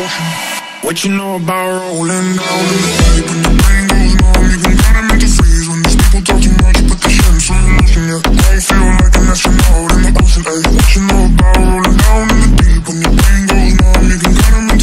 What you know about rolling down in the deep when your brain goes numb? You can kinda make it freeze when these people talk too much. You put the shit in slow motion, yeah. I feel like an astronaut in the ocean, ayy. What you know about rolling?